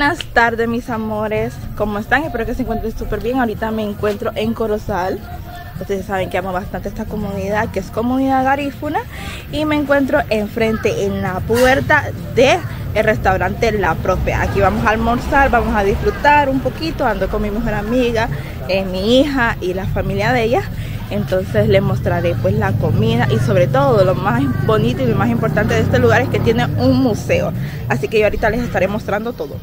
Buenas tardes mis amores, ¿cómo están? Espero que se encuentren súper bien. Ahorita me encuentro en Corozal. Ustedes saben que amo bastante esta comunidad, que es comunidad garífuna. Y me encuentro enfrente, en la puerta de el restaurante La Profe. Aquí vamos a almorzar, vamos a disfrutar un poquito. Ando con mi mejor amiga, eh, mi hija y la familia de ella. Entonces les mostraré pues la comida y sobre todo lo más bonito y lo más importante de este lugar es que tiene un museo. Así que yo ahorita les estaré mostrando todo.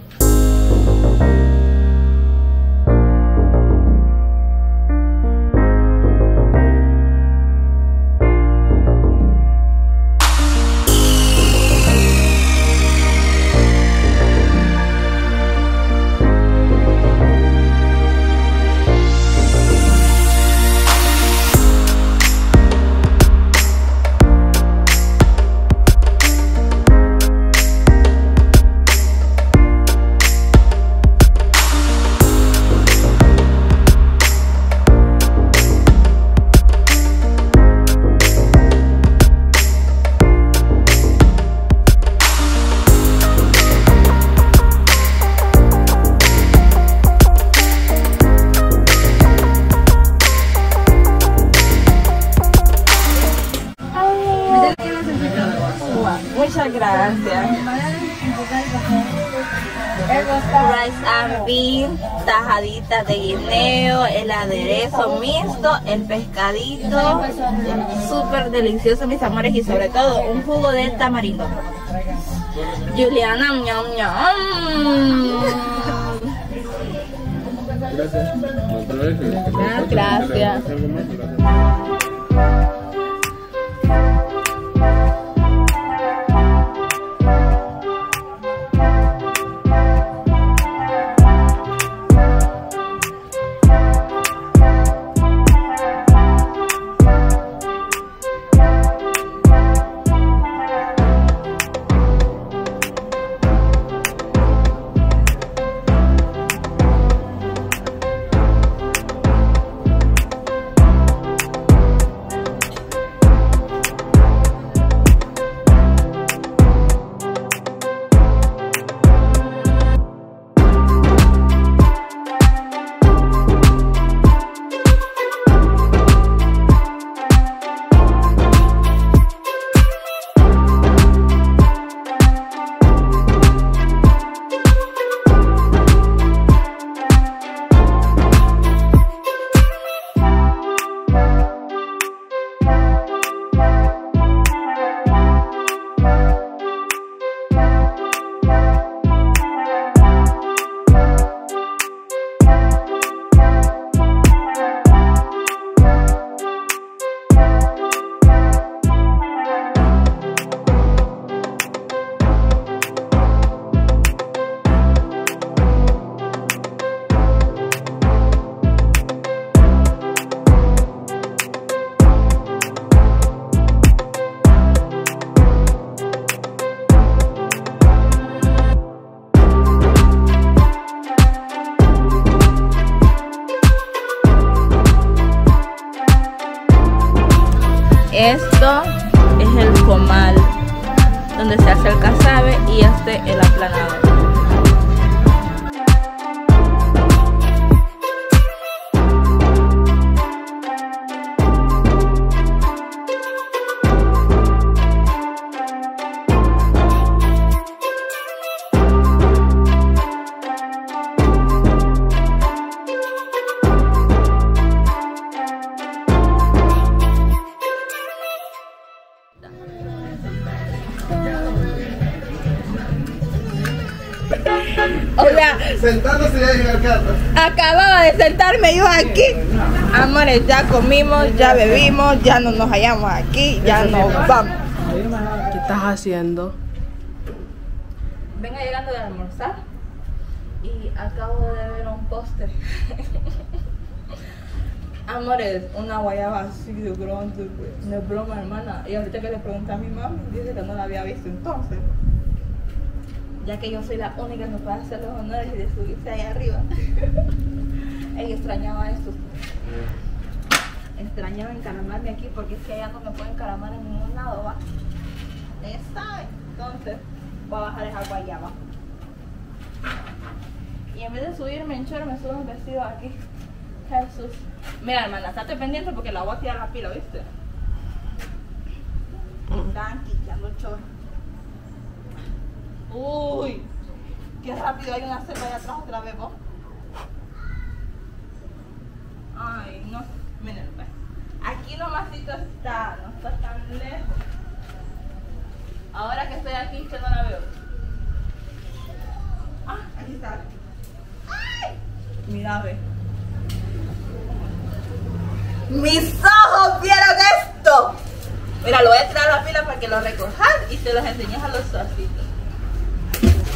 El pescadito, súper delicioso mis amores y sobre todo un jugo de tamarindo. Juliana, ñam, ñam. Gracias. Esto Sentándose ya en el carro. acababa de sentarme yo aquí. Amores, ya comimos, ya bebimos, ya no nos hallamos aquí, ya nos vamos. ¿Qué estás haciendo? Venga llegando de almorzar y acabo de ver un póster. Amores, una guayaba así de grande, pues. No es broma, hermana. Y ahorita que le pregunté a mi mami, dice que no la había visto entonces. Ya que yo soy la única que puede hacer los honores y de subirse ahí arriba. Ella extrañaba esto. Extrañaba encaramarme aquí porque es que allá no me puedo encaramar en ningún lado, va. Ella. Entonces, voy a bajar esa guayaba. Y en vez de subirme en chorro, me subo un vestido aquí. Jesús. Mira, hermana, estate pendiente porque la voy a tirar la pila, ¿viste? Están quitando chorro. Uy, qué rápido hay una selva allá atrás otra vez, vos. Ay, no. Miren, pues. Aquí nomásito está, no está tan lejos. Ahora que estoy aquí, que no la veo. Ah, aquí está. ¡Ay! Mira, ve. ¡Mis ojos vieron esto! Mira, lo voy a tirar a la pila para que lo recojas y se los enseñes a los socitos.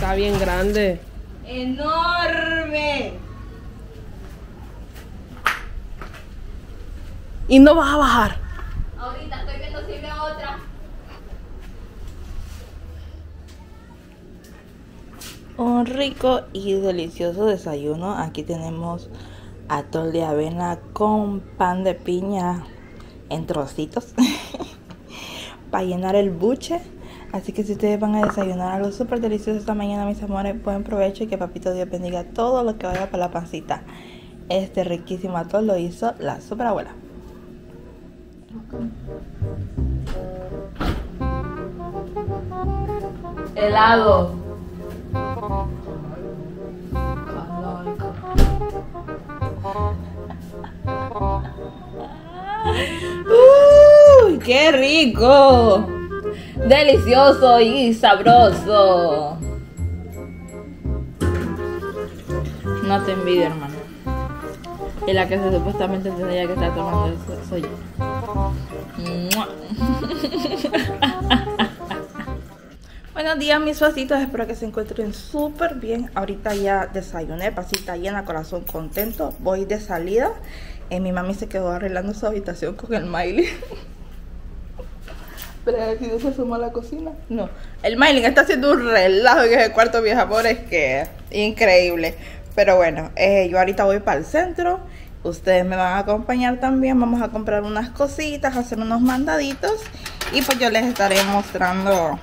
Está bien grande. ¡Enorme! Y no vas a bajar. Ahorita estoy viendo si veo otra. Un rico y delicioso desayuno. Aquí tenemos atol de avena con pan de piña en trocitos para llenar el buche. Así que si ustedes van a desayunar algo súper delicioso esta mañana, mis amores, buen provecho y que papito Dios bendiga todo lo que vaya para la pancita. Este riquísimo atol lo hizo la super abuela. Helado. ¡Uy, qué rico! Delicioso y sabroso. No te envidio, hermano. Y la que se supuestamente tendría que estar tomando eso soy yo. Buenos días mis vasitos, espero que se encuentren súper bien. Ahorita ya desayuné, pasita llena, corazón contento. Voy de salida. Eh, mi mami se quedó arreglando su habitación con el Miley. Pero no se sumó a la cocina. No. El Miley está haciendo un relajo en ese cuarto, mis amores, que increíble. Pero bueno, eh, yo ahorita voy para el centro. Ustedes me van a acompañar también. Vamos a comprar unas cositas, hacer unos mandaditos. Y pues yo les estaré mostrando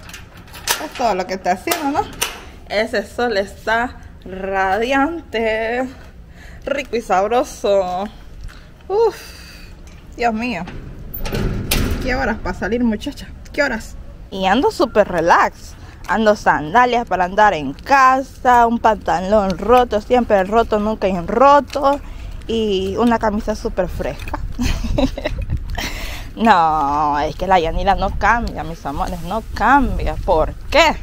es todo lo que está haciendo, ¿no? Ese sol está radiante, rico y sabroso. Uf, Dios mío. ¿Qué horas para salir, muchacha? ¿Qué horas? Y ando súper relax. Ando sandalias para andar en casa, un pantalón roto, siempre roto, nunca en roto. Y una camisa súper fresca. No, es que la Yanira no cambia, mis amores, no cambia. ¿Por qué?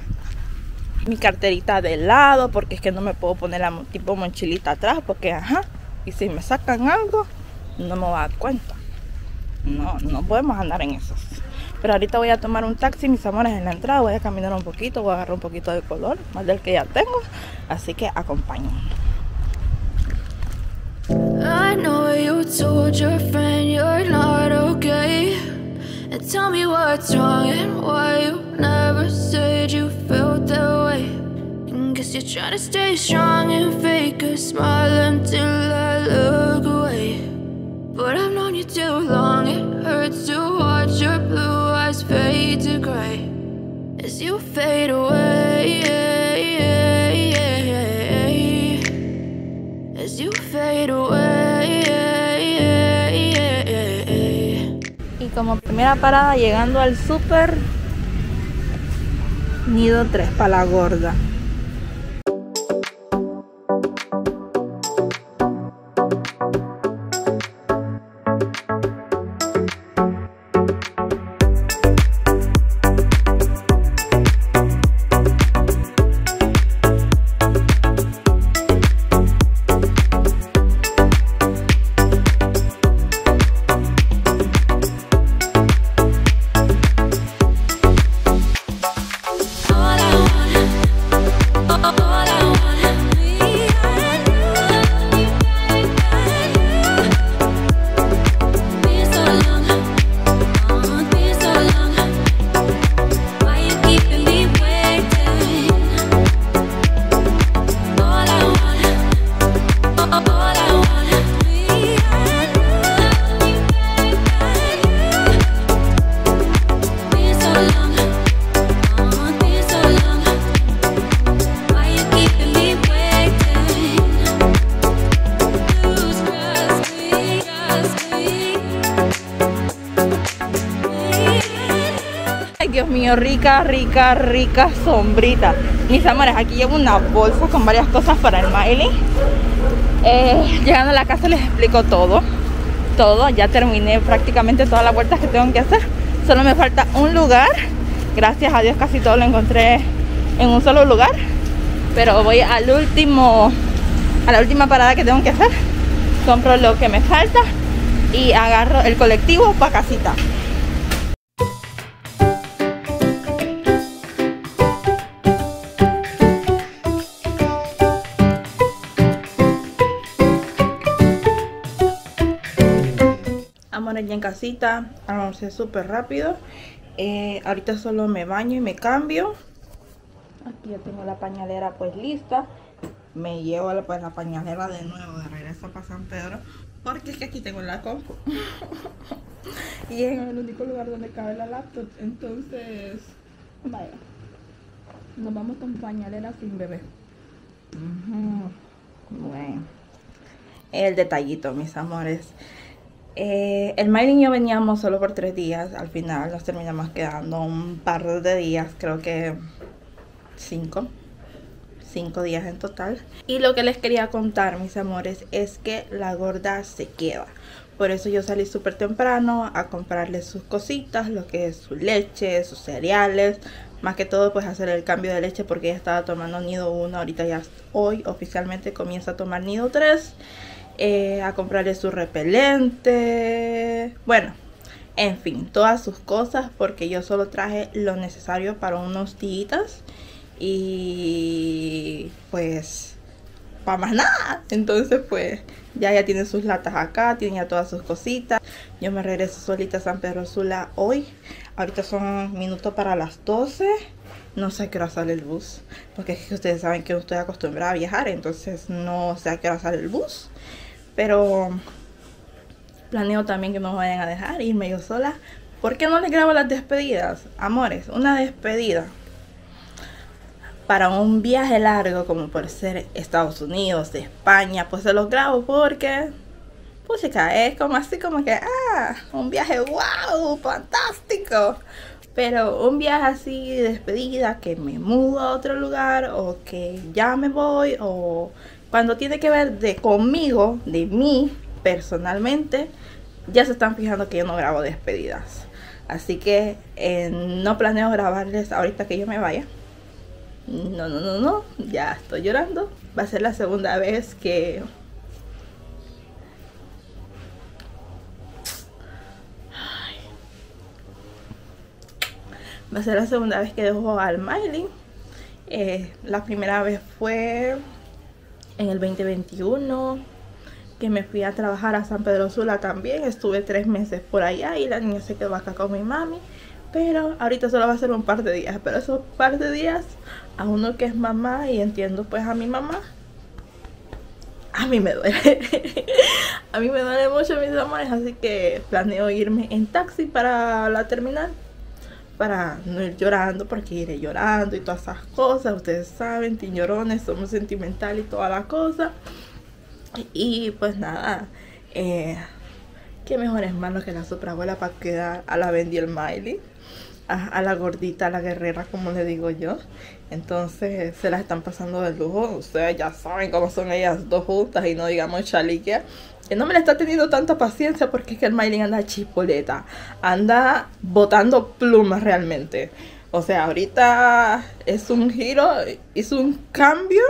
Mi carterita de lado, porque es que no me puedo poner la tipo mochilita atrás, porque ajá, y si me sacan algo, no me va a dar cuenta. No, no podemos andar en esos. Pero ahorita voy a tomar un taxi, mis amores, en la entrada, voy a caminar un poquito, voy a agarrar un poquito de color, más del que ya tengo. Así que acompáñenme. I know you told your friend you're not okay. And tell me what's wrong and why you never said you felt that way. Guess you're trying to stay strong and fake a smile until I look away. But I've known you too long, it hurts to watch your blue eyes fade to gray as you fade away. As you fade away. Y como primera parada, llegando al super Nido 3 para la gorda. Rica, rica, rica sombrita. Mis amores, aquí llevo una bolsa con varias cosas para el Miley. Eh, llegando a la casa les explico todo. Todo, ya terminé prácticamente todas las vueltas que tengo que hacer. Solo me falta un lugar. Gracias a Dios casi todo lo encontré en un solo lugar. Pero voy al último, a la última parada que tengo que hacer. Compro lo que me falta y agarro el colectivo para casita. En casita, almorcé súper rápido. Eh, ahorita solo me baño y me cambio. Aquí ya tengo la pañalera pues lista. Me llevo la, pues, la pañalera de nuevo de regreso para San Pedro. Porque es que aquí tengo la compu. y es el único lugar donde cabe la laptop. Entonces, vaya. Nos vamos con pañalera sin bebé. Bueno. El detallito, mis amores. Eh, el Miley y yo veníamos solo por tres días. Al final nos terminamos quedando un par de días, creo que cinco. Cinco días en total. Y lo que les quería contar, mis amores, es que la gorda se queda. Por eso yo salí súper temprano a comprarle sus cositas, lo que es su leche, sus cereales. Más que todo, pues hacer el cambio de leche porque ella estaba tomando nido 1. Ahorita ya hoy oficialmente comienza a tomar nido 3 eh, a comprarle su repelente. Bueno, en fin, todas sus cosas porque yo solo traje lo necesario para unos días y pues para más nada. Entonces pues ya ya tiene sus latas acá, tiene ya todas sus cositas. Yo me regreso solita a San Pedro Sula hoy. Ahorita son minutos para las 12. No sé a qué hora sale el bus. Porque es que ustedes saben que no estoy acostumbrada a viajar. Entonces no sé a qué hora sale el bus. Pero planeo también que no me vayan a dejar irme yo sola. ¿Por qué no les grabo las despedidas? Amores, una despedida para un viaje largo como por ser Estados Unidos, España, pues se los grabo porque pues es como así como que ah, un viaje wow, fantástico. Pero un viaje así de despedida que me mudo a otro lugar o que ya me voy o cuando tiene que ver de conmigo, de mí personalmente, ya se están fijando que yo no grabo despedidas. Así que eh, no planeo grabarles ahorita que yo me vaya. No, no, no, no. Ya estoy llorando. Va a ser la segunda vez que... Va a ser la segunda vez que dejo al Miley. Eh, la primera vez fue en el 2021 que me fui a trabajar a San Pedro Sula también. Estuve tres meses por allá y la niña se quedó acá con mi mami. Pero ahorita solo va a ser un par de días. Pero esos par de días, a uno que es mamá y entiendo pues a mi mamá, a mí me duele. a mí me duele mucho mis amores. Así que planeo irme en taxi para la terminal. Para no ir llorando, porque iré llorando y todas esas cosas. Ustedes saben, tiñorones, somos sentimental y toda la cosa. Y pues nada, eh, qué mejores manos que la suprabuela para quedar a la Bendy el Miley. A, a, la gordita, a la guerrera, como le digo yo. Entonces se las están pasando de lujo. Ustedes ya saben cómo son ellas dos juntas y no digamos chaliquia. No me le está teniendo tanta paciencia porque es que el Miley anda chipoleta. Anda botando plumas realmente. O sea, ahorita es un giro, hizo un cambio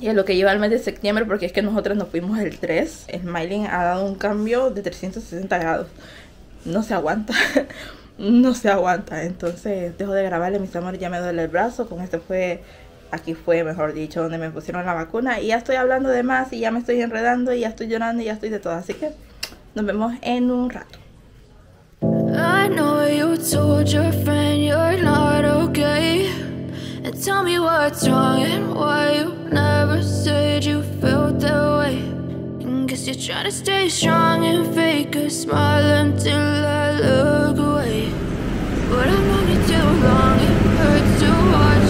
y en lo que lleva el mes de septiembre, porque es que nosotros nos fuimos el 3, Smiling ha dado un cambio de 360 grados. No se aguanta. no se aguanta. Entonces dejo de grabarle, mis amores, ya me duele el brazo. Con este fue, aquí fue, mejor dicho, donde me pusieron la vacuna. Y ya estoy hablando de más y ya me estoy enredando y ya estoy llorando y ya estoy de todo. Así que nos vemos en un rato. I know you told your friend you're not okay. And tell me what's wrong and why you never said you felt that way. And guess you're trying to stay strong and fake a smile until I look away. But I've known you too long, it hurts to watch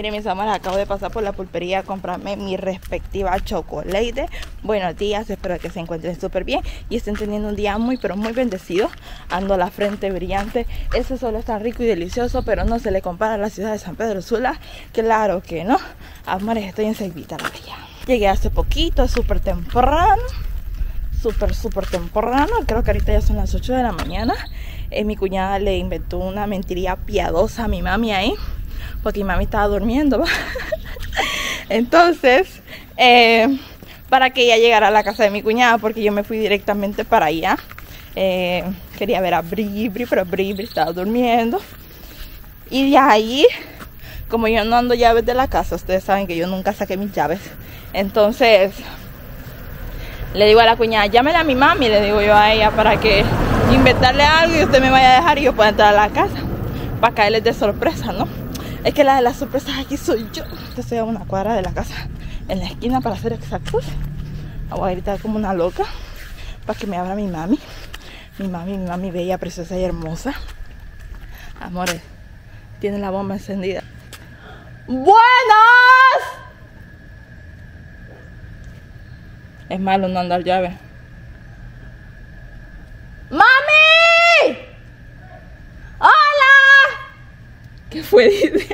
Miren mis amores, acabo de pasar por la pulpería a comprarme mi respectiva chocolate. Buenos días, espero que se encuentren súper bien y estén teniendo un día muy pero muy bendecido. Ando la frente brillante. Ese sol está rico y delicioso, pero no se le compara a la ciudad de San Pedro Sula. Claro que no. Amores, estoy en Ceibita la Bella. Llegué hace poquito, súper temprano. Súper, súper temprano. Creo que ahorita ya son las 8 de la mañana. Eh, mi cuñada le inventó una mentiría piadosa a mi mami ahí porque mi mami estaba durmiendo. Entonces, eh, para que ella llegara a la casa de mi cuñada, porque yo me fui directamente para allá. Eh, quería ver a Bribri, pero Bribri estaba durmiendo. Y de ahí, como yo no ando llaves de la casa, ustedes saben que yo nunca saqué mis llaves. Entonces, le digo a la cuñada, llámele a mi mami, le digo yo a ella, para que inventarle algo y usted me vaya a dejar y yo pueda entrar a la casa. para caerles de sorpresa, ¿no? Es que la de las sorpresas aquí soy yo. Estoy a una cuadra de la casa, en la esquina para ser exactos. Voy a gritar como una loca para que me abra mi mami. Mi mami, mi mami bella, preciosa y hermosa. Amores, tiene la bomba encendida. ¡Buenas! Es malo no andar llave. ¡Mami! ¡Hola! ¿Qué fue?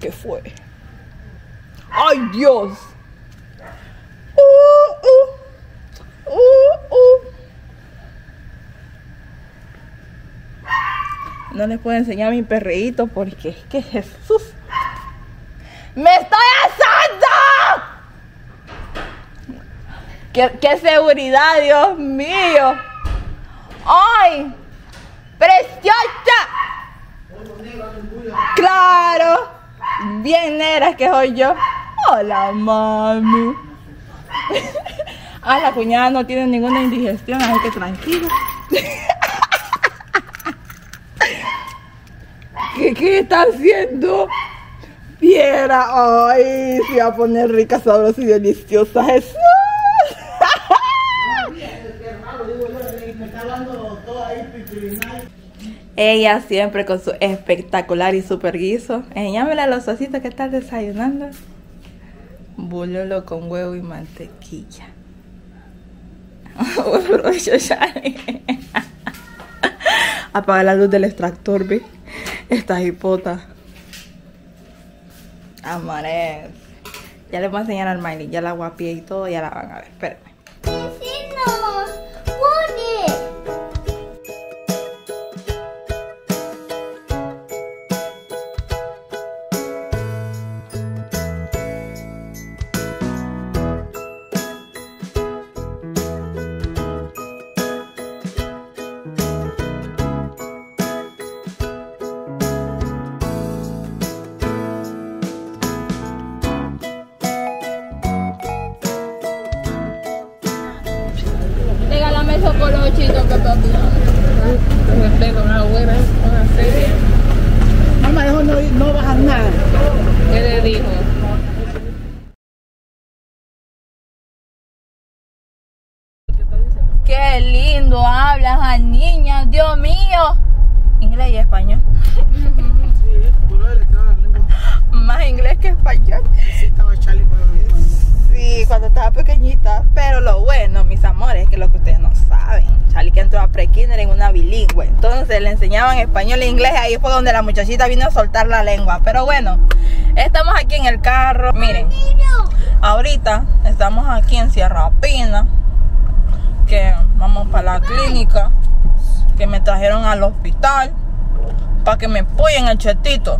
¿Qué fue? ¡Ay, Dios! Uh, uh. Uh, uh. No les puedo enseñar mi perreíto porque es que Jesús. ¡Me estoy asando! ¿Qué, qué seguridad, Dios mío! ¡Ay! ¡Preciosa! ¡Claro! Bien negra que soy yo. Hola, mami. ah, la cuñada no tiene ninguna indigestión, así que tranquilo. ¿Qué, ¿Qué está haciendo? Viera, ay, se va a poner rica, sabrosa y deliciosa Jesús. Ella siempre con su espectacular y super guiso. Enséñamele a los ositos que estás desayunando. Bulolo con huevo y mantequilla. Apaga la luz del extractor, ve. Esta hipota. Amores. Ya les voy a enseñar al Miley. Ya la guapié y todo. Ya la van a ver. Espérenme. Mío. Inglés y español. Sí. Más inglés que español. Sí, estaba Charlie cuando Sí, cuando estaba pequeñita. Pero lo bueno, mis amores, es que lo que ustedes no saben. Charlie que entró a pre-kinder en una bilingüe. Entonces le enseñaban español e inglés. Ahí fue donde la muchachita vino a soltar la lengua. Pero bueno, estamos aquí en el carro. Miren, ahorita estamos aquí en Sierra Pina. Que vamos para la clínica. Que me trajeron al hospital. Para que me apoyen el chetito.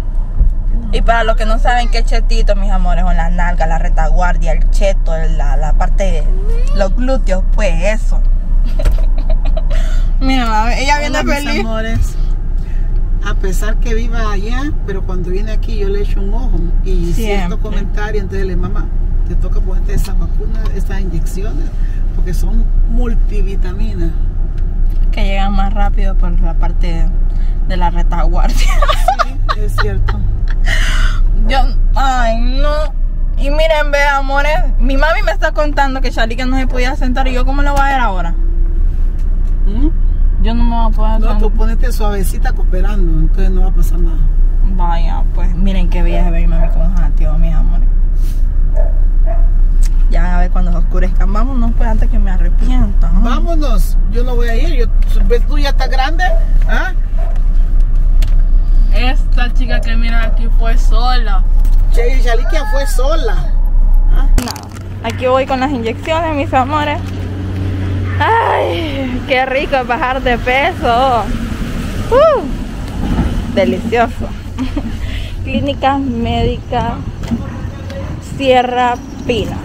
Y para los que no saben qué chetito, mis amores, son las nalgas, la retaguardia, el cheto, la, la parte de los glúteos, pues eso. Mira, ella viene Hola, mis feliz. amores. A pesar que viva allá, pero cuando viene aquí yo le echo un ojo y cierto comentario, entonces le mamá, te toca ponerte esa vacuna, estas inyecciones, porque son multivitaminas. Que llegan más rápido por la parte de la retaguardia. Sí, es cierto. Yo, ay, no. Y miren, ve, amores, mi mami me está contando que que no se podía sentar y yo cómo lo voy a ver ahora. ¿Mm? Yo no me voy a poder No, tú ponete suavecita cooperando, entonces no va a pasar nada. Vaya, pues miren qué bella se ve mi mami con anteojos, mis amores. Ya a ver cuando se oscurezcan. Vámonos, pues antes que me arrepienta. ¿no? Vámonos, yo no voy a ir, yo, ¿ves tú ya estás grande? ¿Ah? Esta chica que mira aquí fue sola. Che, Shalikia fue sola. Nada. Aquí voy con las inyecciones, mis amores. Ay, qué rico es bajar de peso. Uh, delicioso. Clínica médica Sierra Pina.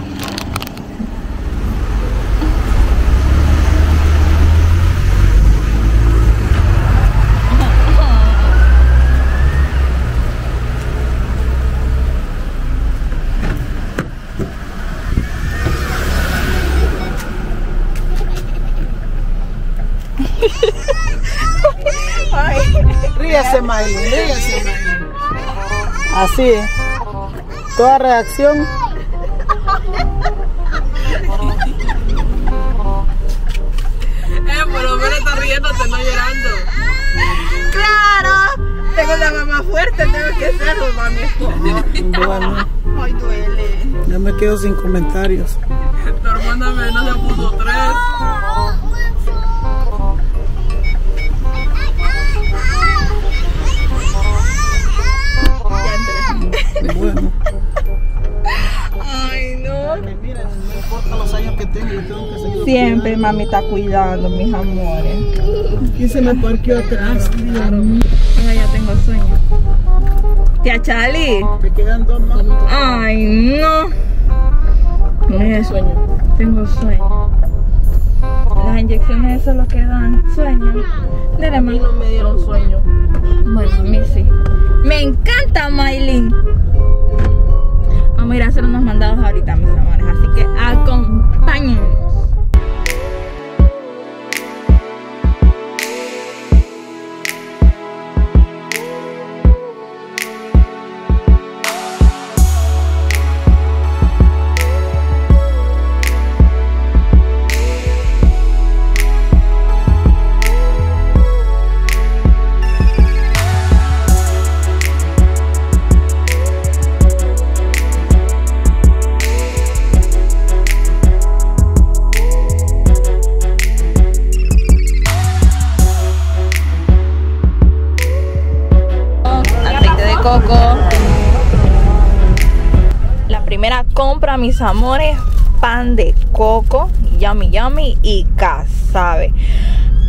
Ay, Ríase, Miley. Así es. Toda reacción. Eh, por lo menos está riéndote, no llorando. ¡Claro! Tengo una mamá fuerte, tengo que serlo, mami. Bueno, Ay, duele. ya me quedo sin comentarios. Siempre mami está cuidando, mis amores. ¿Quién se me parqueó atrás? Ay, ya tengo sueño. Tía Chali. Me quedan dos más. Ay, no. Mira, Sueño. tengo sueño. Las inyecciones eso es lo que dan sueño. A mí no me dieron sueño. Bueno, a mí sí. Me encanta, Maylin. Mis amores, pan de coco, yummy yummy y casabe.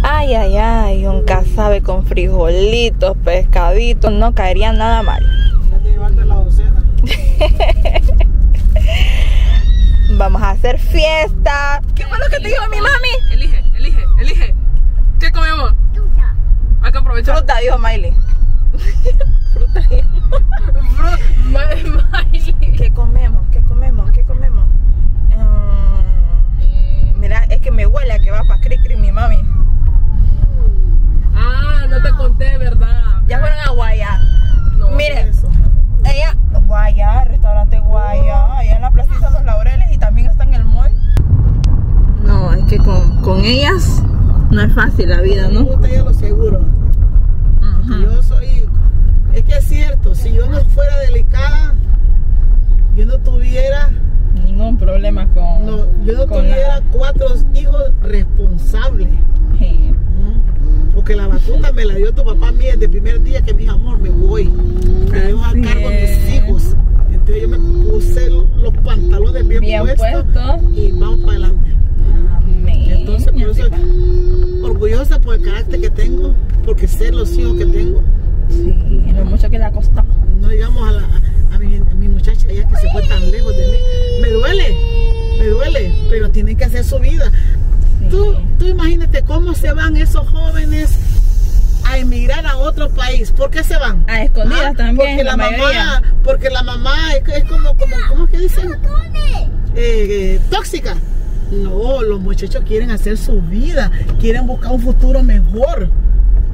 Ay, ay, ay, un casabe con frijolitos, pescaditos, no caería nada mal. Ya te llevaste la docena. Vamos a hacer fiesta. ¿Qué fue lo que te dijo mi mami? Elige, elige, elige. ¿Qué comemos? Hay que aprovechar. Fruta, dijo Miley. Fruta, dijo. Bro, ma- Miley. ¿Qué comemos? ¿Qué comemos? ¿Qué comemos? Mm, mira, es que me huele a que va para Cri Cri mi mami. Ah, no te conté, ¿verdad? Ya fueron a Guaya. No, Miren, Eso. ella, Guaya, restaurante Guaya, allá en la placita Los Laureles y también está en el mall. No, es que con, con ellas no es fácil la vida, Me gusta ya lo seguro. Yo soy. Es que es cierto, si yo no fuera delicada, yo no tuviera. Ningún problema con. No, yo no con tuviera la- cuatro hijos responsables. Sí. ¿Mm? Porque la batuta me la dio tu papá a mí desde el primer día que mi amor me voy. Me dejo a Así cargo de mis es. hijos. Entonces yo me puse los pantalones bien, Bien puestos puestos. y vamos para adelante. Amén. Entonces, por eso, Sí, orgullosa por el carácter que tengo, porque sé los hijos que tengo. Sí, lo mucho que le ha costado. No digamos a, la, a, mi, a mi muchacha ya que se fue tan lejos de mí. Me duele, me duele, su vida. Tú, tú imagínate cómo se van esos jóvenes a emigrar a otro país. ¿Por qué se van? A escondidas Ah, también, Porque la la, mamá, mayoría. porque la mamá es, es como, como, ¿cómo es que dicen? Eh, eh, tóxica. No, los muchachos quieren hacer su vida, quieren buscar un futuro mejor.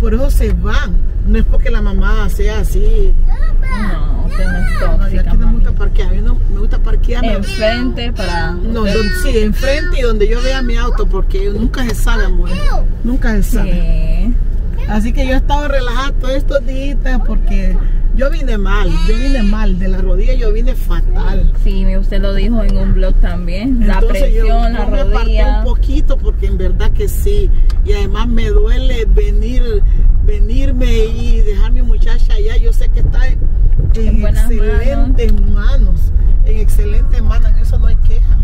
Por eso se van. No es porque la mamá sea así. No, usted no es No, yo tóxica, aquí no me mami. gusta parquear. A mí no me gusta parquear. Enfrente para. No, don- sí, enfrente y donde yo vea mi auto, porque nunca se sabe, amor. Nunca se sabe. Sí. Así que yo he estado relajada todos estos días porque yo vine mal, yo vine mal. De la rodilla yo vine fatal. Sí, usted lo dijo en un blog también. La Entonces, yo- presión, yo la me rodilla. un poquito porque en verdad que sí. Y además me duele venir, venirme y dejar mi muchacha allá. Yo sé que está en, excelentes manos. En excelentes manos, en eso no hay queja.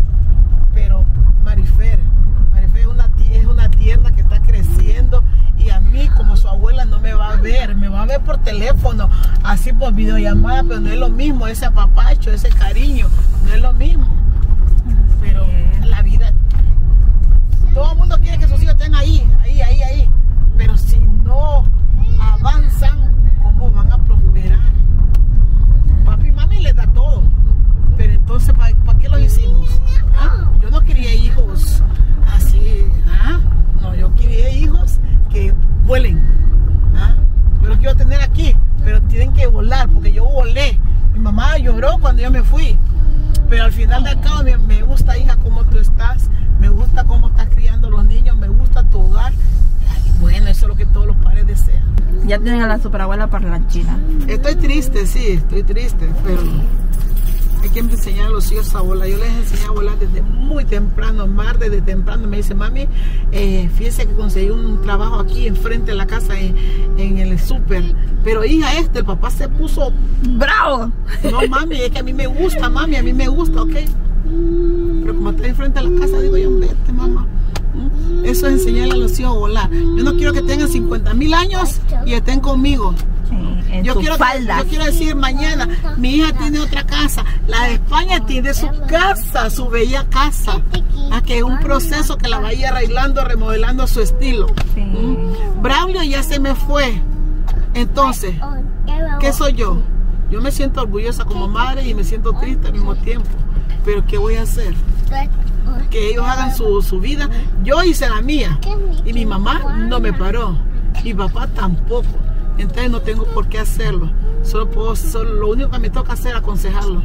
Pero Marifer, Marifer es una, es una tierna que está creciendo y a mí como su abuela no me va a ver, me va a ver por teléfono, así por videollamada, pero no es lo mismo ese apapacho, ese cariño, no es lo mismo. Pero la vida, todo el mundo quiere que sus hijos estén ahí, ahí, ahí, ahí, pero si no avanzan, ¿cómo van a prosperar? Papi y mami les da todo. Pero entonces, ¿para pa qué los hicimos? Ah, yo no quería hijos así. Ah, no, yo quería hijos que vuelen. Ah, yo los quiero tener aquí, pero tienen que volar, porque yo volé. Mi mamá lloró cuando yo me fui. Pero al final de acá me, gusta, hija, cómo tú estás me gusta cómo estás criando a los niños. Me gusta tu hogar. Ay, bueno, eso es lo que todos los padres desean. Ya tienen a la superabuela parlanchina. Estoy triste, sí, estoy triste, pero hay que enseñar a los hijos a volar. Yo les enseñé a volar desde muy temprano, Mar desde temprano. Me dice, mami, eh, fíjese que conseguí un trabajo aquí enfrente de la casa en, en el súper. Pero hija, este, el papá se puso ¡Bravo! no, mami, es que a mí me gusta, mami, a mí me gusta, ¿ok? Pero como está enfrente de la casa, digo yo, vete, mamá. ¿Mm? Eso es enseñarle a los hijos a volar. Yo no quiero que tengan 50 mil años y estén conmigo. En Yo quiero, yo quiero decir mañana, mi hija tiene otra casa. La de España tiene su casa, su bella casa. A que es un proceso que la vaya arreglando, remodelando a su estilo. Sí. Braulio ya se me fue. Entonces, ¿Qué soy yo? Yo me siento orgullosa como madre y me siento triste al mismo tiempo. Pero ¿qué voy a hacer? Que ellos hagan su, su vida. Yo hice la mía. Y mi mamá no me paró. Mi papá tampoco. Entonces no tengo por qué hacerlo. Solo puedo, solo, lo único que me toca hacer es aconsejarlo.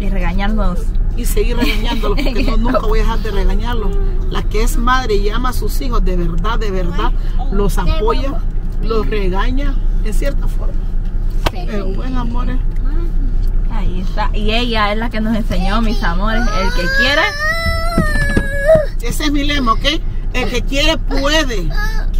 Y regañarnos. Y seguir regañándolo, porque no, nunca voy a dejar de regañarlo. La que es madre y ama a sus hijos de verdad, de verdad, los apoya, los regaña, en cierta forma. Pero bueno, amores. Ahí está. Y ella es la que nos enseñó, mis amores. El que quiera, Ese es mi lema, ¿ok? El que quiere puede.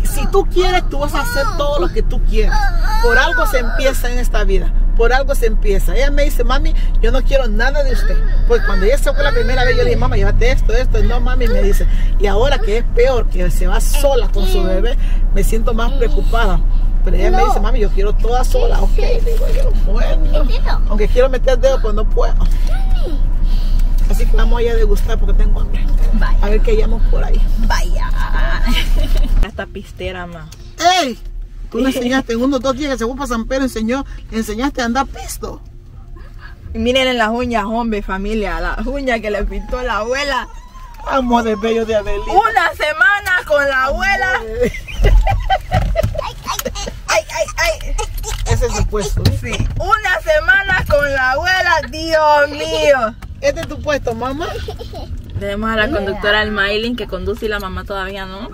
Si tú quieres, tú vas a hacer todo lo que tú quieras. Por algo se empieza en esta vida. Por algo se empieza. Ella me dice, mami, yo no quiero nada de usted. Pues cuando ella se fue la primera vez, yo le dije, mamá, llévate esto, esto. No, mami, me dice. Y ahora que es peor, que se va sola con su bebé, me siento más preocupada. Pero ella me dice, mami, yo quiero toda sola. Ok, digo yo, bueno. Aunque quiero meter dedo, pues no puedo. Así que vamos allá a degustar porque tengo hambre. Vaya. A ver qué hallamos por ahí. vaya. Esta pistera, ma. ¡Ey! Tú le enseñaste en unos dos días que se fue para San Pedro, enseñó, le enseñaste a andar pisto. Y miren en las uñas, hombre, familia. Las uñas que le pintó la abuela. Amor de bello de Abelita. Una semana con la abuela. Ay, ay, ay. Ese es el puesto. Sí. Una semana con la abuela, Dios mío. Este es tu puesto, mamá. Tenemos a la conductora del Mailin que conduce y la mamá todavía no.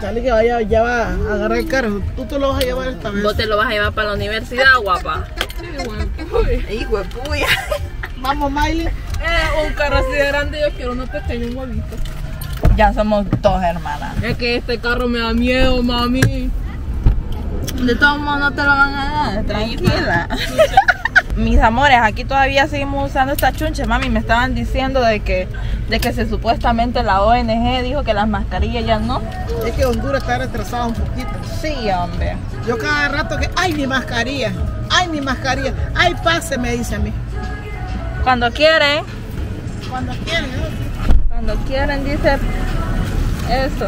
Dale que vaya, ya va a agarrar el carro. Tú te lo vas a llevar esta vez. Vos te lo vas a llevar para la universidad, guapa. Hijo de puya. Vamos, Miley. Eh, un carro así de grande, yo quiero uno pequeño, un huevito. Ya somos dos hermanas. Es que este carro me da miedo, mami. De todos modos no te lo van a dar, tranquila. Mis amores, aquí todavía seguimos usando esta chunche, mami. Me estaban diciendo de que, de que se supuestamente la ONG dijo que las mascarillas ya no. Es que Honduras está retrasada un poquito. Sí, hombre. Yo cada rato que, ay, mi mascarilla, ay, mi mascarilla, ay, pase, me dice a mí. Cuando quieren, Cuando quieren, ¿no? Cuando quieren, dice eso.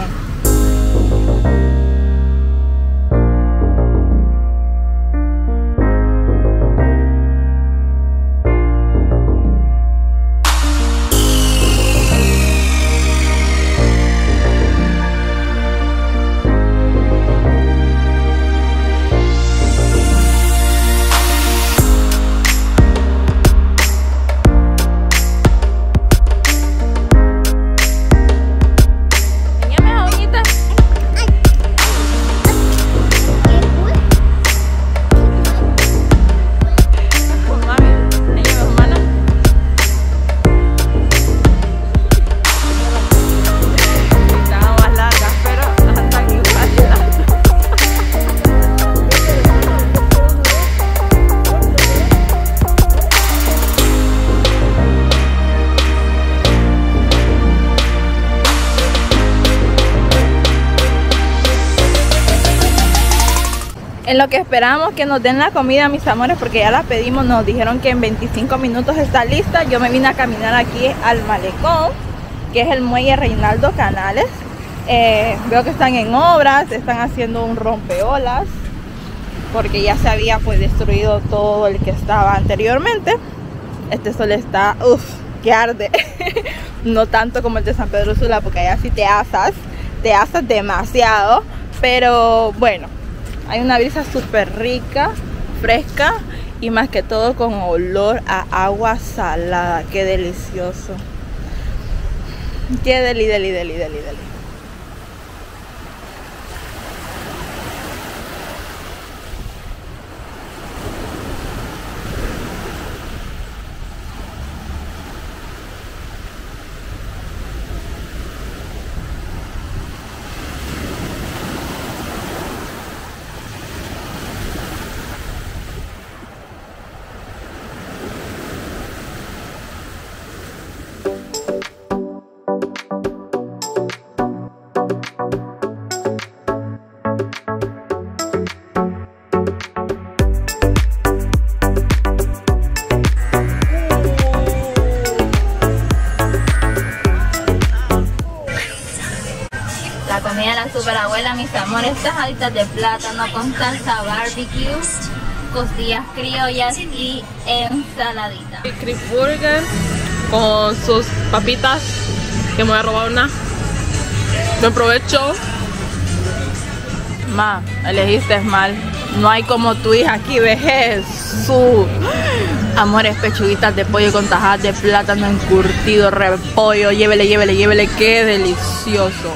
Que esperamos que nos den la comida, mis amores, porque ya la pedimos, nos dijeron que en 25 minutos está lista. Yo me vine a caminar aquí al malecón, que es el muelle Reinaldo Canales. Eh, veo que están en obras, están haciendo un rompeolas, porque ya se había pues destruido todo el que estaba anteriormente. Este sol está, uff, que arde. no tanto como el de San Pedro Sula, porque allá sí te asas, te asas demasiado. Pero bueno, hay una brisa súper rica, fresca y más que todo con olor a agua salada. Qué delicioso. Qué deli, deli, deli, deli, deli. La superabuela, mis amores, tajaditas de plátano con salsa barbecue, costillas criollas y ensaladita. Chris Burger con sus papitas, que me voy a robar una. Buen provecho. Ma, elegiste mal. No hay como tu hija aquí, ve Jesús. Amores, pechuguitas de pollo con tajadas de plátano encurtido, repollo. Llévele, llévele, llévele. Qué delicioso.